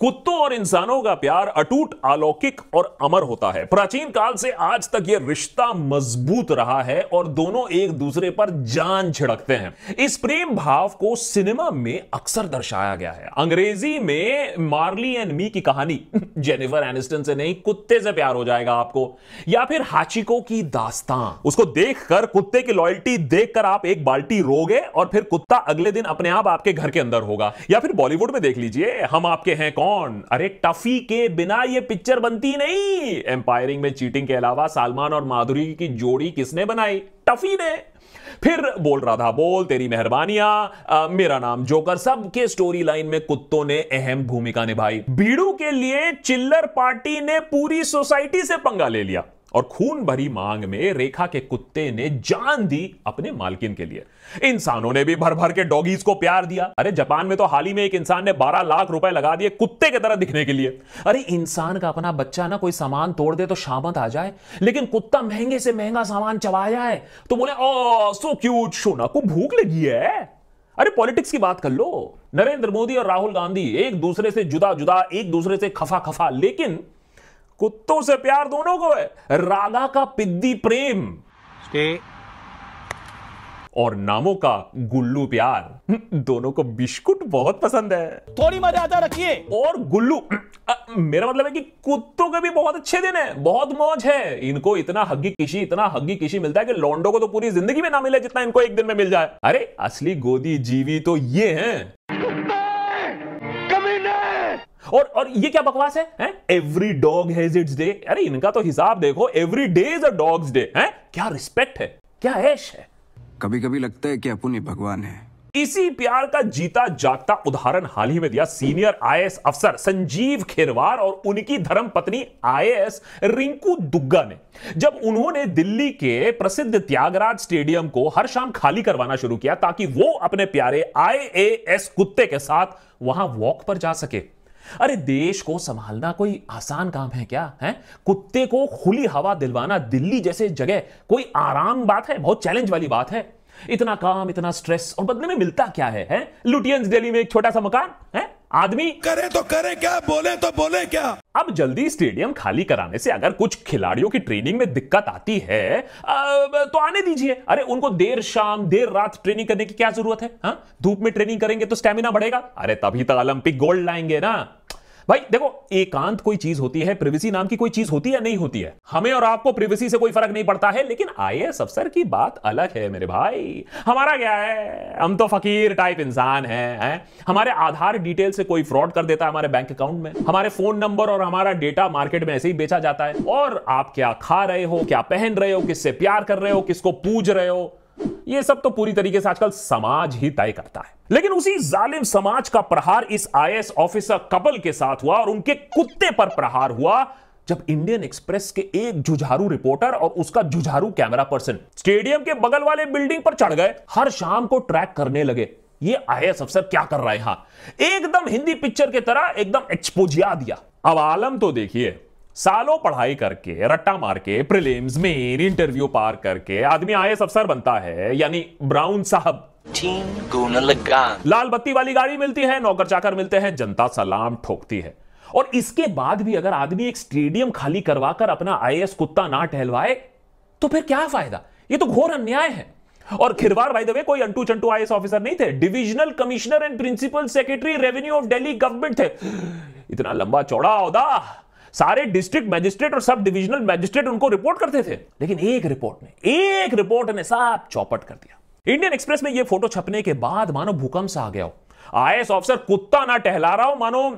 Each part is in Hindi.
कुत्तों और इंसानों का प्यार अटूट, अलौकिक और अमर होता है। प्राचीन काल से आज तक यह रिश्ता मज़बूत रहा है और दोनों एक दूसरे पर जान छिड़कते हैं। इस प्रेम भाव को सिनेमा में अक्सर दर्शाया गया है। अंग्रेज़ी में मार्ली एंड मी की कहानी, जेनिफर एनिस्टन से नहीं, कुत्ते से प्यार हो जाएगा आपको। या फिर हाचिको की दास्तान उसको देखकर, कुत्ते की लॉयल्टी देखकर आप एक बाल्टी रोगे और फिर कुत्ता अगले दिन अपने आप आपके घर के अंदर होगा। या फिर बॉलीवुड में देख लीजिए, हम आपके हैं, कौन कौन? अरे टफी के बिना ये पिक्चर बनती नहीं। एम्पायरिंग में चीटिंग के अलावा सलमान और माधुरी की जोड़ी किसने बनाई? टफी ने। फिर बोल रहा था बोल, तेरी मेहरबानिया। मेरा नाम जोकर। सबके स्टोरी लाइन में कुत्तों ने अहम भूमिका निभाई। भीड़ू के लिए चिल्लर पार्टी ने पूरी सोसाइटी से पंगा ले लिया। और खून भरी मांग में रेखा के कुत्ते ने जान दी अपने मालकिन के लिए। इंसानों ने भी भर भर के डॉगीज को प्यार दिया। अरे, जापान में तो हाल ही में एक इंसान ने 12 लाख रुपए लगा दिए कुत्ते की तरह दिखने के लिए। अरे, इंसान का अपना बच्चा ना कोई सामान तोड़ दे तो शामत आ जाए, लेकिन कुत्ता महँगे से महँगा सामान चबा जाए तो बोले, ओ सो क्यूट शोना को भूख लगी है? अरे, पॉलिटिक्स की बात कर लो। नरेंद्र मोदी और राहुल गांधी एक दूसरे से जुदा जुदा एक दूसरे से खफा खफा लेकिन कुत्तों से प्यार दोनों को है। रागा का पिद्दी प्रेम। स्टे। और नामों का गुल्लू प्यार। दोनों को बिस्कुट बहुत पसंद है। थोड़ी मर्यादा रखिए। और गुल्लू मेरा मतलब है कि कुत्तों के भी बहुत अच्छे दिन है बहुत मौज है। इनको इतना हग्गी किशी इतना हग्गी किशी मिलता है कि लॉन्डो को तो पूरी ज़िंदगी में ना मिले जितना इनको एक दिन में मिल जाए। अरे असली गोदी जीवी तो ये हैं। और और ये क्या बकवास है every dog has its day अरे इनका तो हिसाब देखो every day is a dog's day है? क्या रिस्पेक्ट है? क्या ऐश है? कभी कभी लगता है कि अपुन भगवान है। इसी प्यार का जीता जागता उदाहरण हाल ही में दिया सीनियर आईएएस अफसर संजीव खेरवार और उनकी धर्म पत्नी आईएएस रिंकू दुग्गा ने। जब उन्होंने दिल्ली के प्रसिद्ध त्यागराज स्टेडियम को हर शाम खाली करवाना शुरू किया ताकि वो अपने प्यारे आईएएस कुत्ते के साथ वहाँ वॉक पर जा सके। अरे देश को संभालना कोई आसान काम है क्या है? कुत्ते को खुली हवा दिलवाना दिल्ली जैसे जगह कोई आराम बात है? बहुत चैलेंज वाली बात है। इतना काम इतना स्ट्रेस और बदले में मिलता क्या है, है? लुटियंस दिल्ली में एक छोटा सा मकान है? आदमी। करे तो करे क्या? बोले तो बोले क्या? अब जल्दी स्टेडियम खाली कराने से अगर कुछ खिलाड़ियों की ट्रेनिंग में दिक्कत आती है तो आने दीजिए। अरे उनको देर शाम देर रात ट्रेनिंग करने की क्या ज़रूरत है? धूप में ट्रेनिंग करेंगे तो स्टेमिना बढ़ेगा। अरे तभी तो ओलंपिक गोल्ड लाएँगे ना। भाई देखो एकांत कोई चीज़ होती है प्रिवेसी नाम की कोई चीज़ होती है नहीं होती है? हमें और आपको प्रिवेसी से कोई फ़र्क नहीं पड़ता है लेकिन आईएएस अफसर की बात अलग है मेरे भाई। हमारा क्या है? हम तो फकीर टाइप इंसान है, है? हमारे आधार डिटेल से कोई फ्रॉड कर देता है हमारे बैंक अकाउंट में? हमारे फ़ोन नंबर और हमारा डेटा मार्केट में ऐसे ही बेचा जाता है। और आप क्या खा रहे हो क्या पहन रहे हो किससे प्यार कर रहे हो किसको पूज रहे हो? ये सब तो पूरी तरीके से आजकल समाज ही तय करता है। लेकिन उसी जालिम समाज का प्रहार इस आईएएस ऑफिसर कपल के साथ हुआ और उनके कुत्ते पर प्रहार हुआ जब इंडियन एक्सप्रेस के एक जुझारू रिपोर्टर और उसका जुझारू कैमरा पर्सन स्टेडियम के बगल वाले बिल्डिंग पर चढ़ गए, हर शाम को ट्रैक करने लगे, ये आईएएस अफसर क्या कर रहा है यहाँ? एकदम हिंदी पिक्चर की तरह, एकदम एक्सपोजिया दिया। अब आलम तो देखिए सालों पढ़ाई करके रट्टा मार के प्रिलिम्स मेन इंटरव्यू पार करके आदमी आईएएस अफसर बनता है यानी ब्राउन साहब। लाल बत्ती वाली गाड़ी मिलती है नौकर चाकर मिलते हैं जनता सलाम ठोकती है। और इसके बाद भी अगर आदमी एक स्टेडियम खाली करवाकर अपना आईएएस कुत्ता ना टहलवाए तो फिर क्या फ़ायदा? ये तो घोर अन्याय है। और खिरवार भाई दबे कोई अंटू चंटू आईएएस ऑफिसर नहीं थे divisional commissioner and principal secretary revenue of Delhi government थे। इतना लंबा चौड़ा औदा सारे डिस्ट्रिक्ट मैजिस्ट्रेट और सब डिविजनल मैजिस्ट्रेट उनको रिपोर्ट करते थे। लेकिन एक रिपोर्ट ने, एक रिपोर्ट ने सब चौपट कर दिया। इंडियन एक्सप्रेस में यह फ़ोटो छपने के बाद मानो भूकंप सा आ गया हो। आईएएस ऑफिसर कुत्ता ना टहला रहा हो, मानो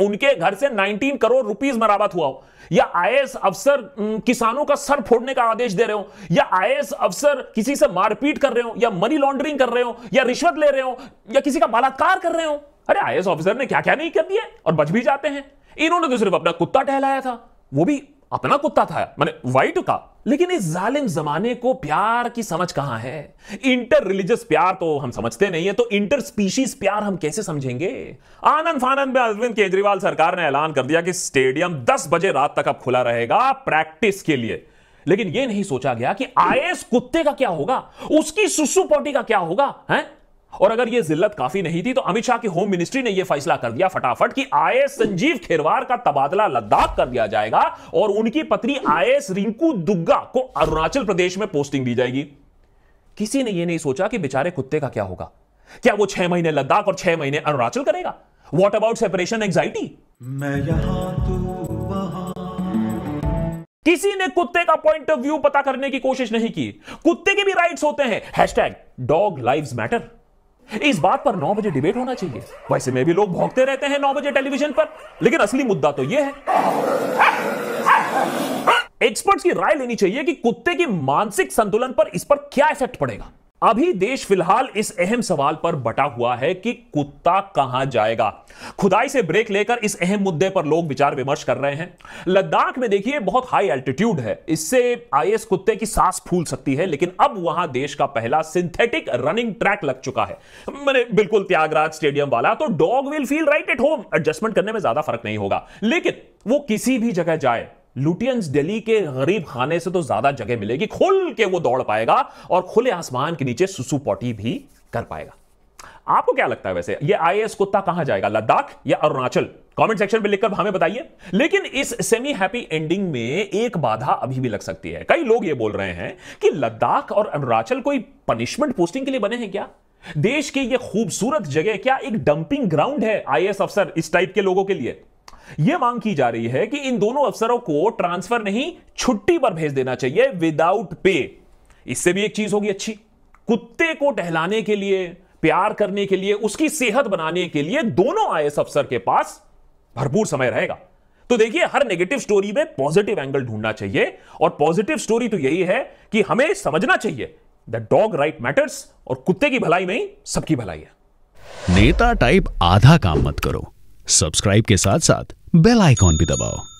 उनके घर से 19 करोड़ रुपीस मरामत हुआ हो। या आईएएस अफसर किसानों का सर फोड़ने का आदेश दे रहे हो, या आईएएस अफसर किसी से मारपीट कर रहे हो, या मनी लॉन्ड्रिंग कर रहे हो, या रिश्वत ले रहे हो, या किसी का बलात्कार कर रहे हो। अरे आईएएस ऑफिसर ने क्या क्या नहीं कर दिया और बच भी जाते हैं। इन्होंने तो सिर्फ़ अपना कुत्ता टहलाया था, वो भी अपना कुत्ता था, मैंने वाइट का। लेकिन इस जालिम जमाने को प्यार की समझ कहाँ है? इंटर रिलीजियस प्यार तो हम समझते नहीं है तो इंटर स्पीशीज प्यार हम कैसे समझेंगे? आनंद फानंद में अरविंद केजरीवाल सरकार ने ऐलान कर दिया कि स्टेडियम 10 बजे रात तक अब खुला रहेगा प्रैक्टिस के लिए। लेकिन यह नहीं सोचा गया कि आईएएस कुत्ते का क्या होगा? उसकी सुसु पोटी का क्या होगा? है? और अगर यह जिल्लत काफ़ी नहीं थी तो अमित शाह की होम मिनिस्ट्री ने यह फैसला कर दिया फटाफट कि आईएएस संजीव खेरवार का तबादला लद्दाख कर दिया जाएगा और उनकी पत्नी आईएएस रिंकू दुग्गा को अरुणाचल प्रदेश में पोस्टिंग दी जाएगी। किसी ने यह नहीं सोचा कि बेचारे कुत्ते का क्या होगा? क्या वो छह महीने लद्दाख और छह महीने अरुणाचल करेगा? वॉट अबाउट सेपरेशन एंग्जाइटी मैं यहाँ तू किसी ने कुत्ते का पॉइंट ऑफ़ व्यू पता करने की कोशिश नहीं की। कुत्ते के भी राइट्स होते हैं। हैशटैग डॉग लाइव्स मैटर इस बात पर नौ बजे डिबेट होना चाहिए। वैसे में भी लोग भोगते रहते हैं नौ बजे टेलीविज़न पर, लेकिन असली मुद्दा तो यह है। एक्सपर्ट्स की राय लेनी चाहिए कि कुत्ते की मानसिक संतुलन पर इस पर क्या इफ़ेक्ट पड़ेगा। अभी देश फ़िलहाल इस अहम सवाल पर बटा हुआ है कि कुत्ता कहाँ जाएगा। खुदाई से ब्रेक लेकर इस अहम मुद्दे पर लोग विचार विमर्श कर रहे हैं। लद्दाख में देखिए, बहुत हाई एल्टीट्यूड है। इससे आईएस कुत्ते की सांस फूल सकती है, लेकिन अब वहाँ देश का पहला सिंथेटिक रनिंग ट्रैक लग चुका है। मैंने बिल्कुल त्यागराज स्टेडियम वाला तो dog will feel right at home adjustment करने में ज़्यादा फ़र्क नहीं होगा। लेकिन वो किसी भी जगह जाए लुटियंस दिल्ली के गरीब खाने से तो ज़्यादा जगह मिलेगी। खुल के वो दौड़ पाएगा और खुले आसमान के नीचे सुसु पॉटी भी कर पाएगा। आपको क्या लगता है वैसे? ये आईएएस कुत्ता कहाँ जाएगा? लद्दाख या अरुणाचल? कमेंट सेक्शन में लिखकर हमें बताइए। लेकिन इस सेमी हैप्पी एंडिंग में एक बाधा अभी भी लग सकती है। कई लोग ये बोल रहे हैं कि लद्दाख और अरुणाचल कोई पनिशमेंट पोस्टिंग के लिए बने हैं क्या? देश की ये खूबसूरत जगह क्या एक डंपिंग ग्राउंड है आईएएस अफसर इस टाइप के लोगों के लिए? यह मांग की जा रही है कि इन दोनों अफसरों को ट्रांसफ़र नहीं, छुट्टी पर भेज देना चाहिए विदाउट पे इससे भी एक चीज़ होगी अच्छी। कुत्ते को टहलाने के लिए, प्यार करने के लिए, उसकी सेहत बनाने के लिए दोनों आईएएस अफसर के पास भरपूर समय रहेगा। तो देखिए, हर नेगेटिव स्टोरी में पॉजिटिव एंगल ढूंढना चाहिए और पॉजिटिव स्टोरी तो यही है कि हमें समझना चाहिए द डॉग राइट मैटर्स और कुत्ते की भलाई में ही सबकी भलाई है। नेता टाइप आधा काम मत करो। सब्सक्राइब के साथ साथ बेल आइकॉन भी दबाओ।